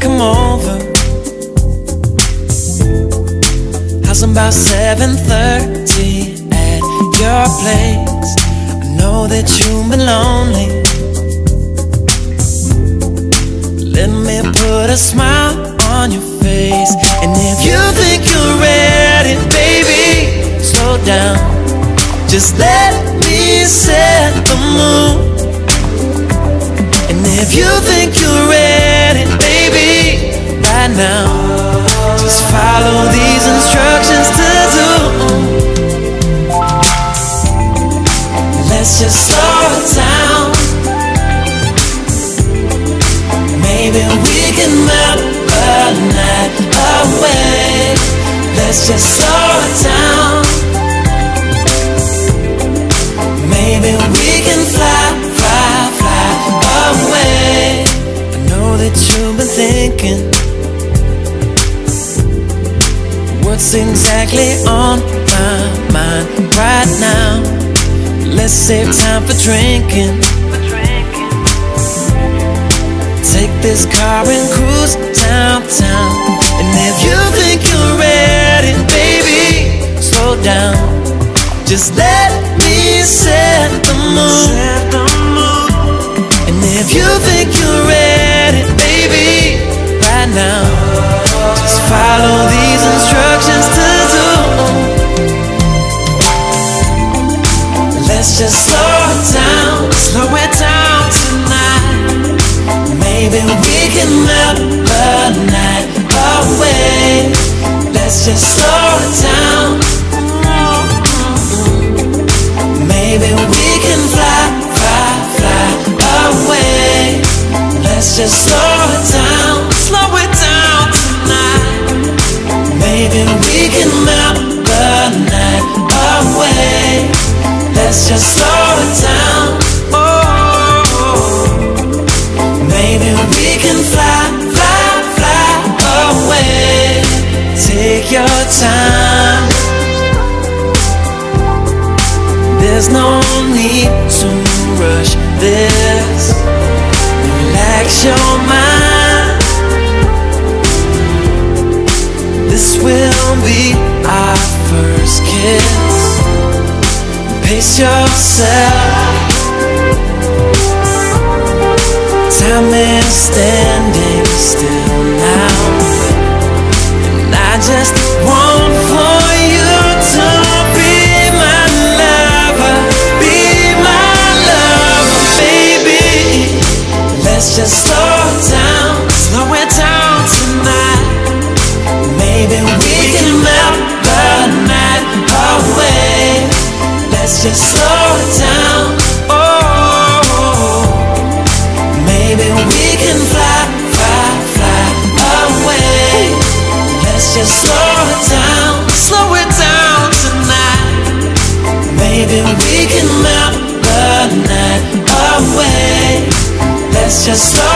come over. How's about 7:30 at your place? I know that you've been lonely. Let me put a smile on your face. And if you think you're ready, baby, slow down. Just let me set the mood. And if you think Let's just slow it down. Maybe we can fly, fly, fly away. I know that you've been thinking what's exactly on my mind right now. Let's save time for drinking. Take this car and cruise downtown. And if you think you're down. Just let me set the mood. And if you think you're ready, baby, right now, just follow these instructions to do. Let's just slow it down, slow it down tonight. Maybe we can melt Maybe we can fly, fly, fly away. Let's just slow it down, slow it down tonight. Maybe we can melt the night away. Let's just slow it down. Oh, maybe we can fly, fly, fly away. Take your time. There's no need to rush this. Relax your mind. This will be our first kiss. Pace yourself. Let's just slow down, slow it down tonight. Maybe we can melt the night away. Let's just slow down. Oh, maybe we can fly, fly, fly away. Let's just slow it down, slow it down tonight. Maybe we just so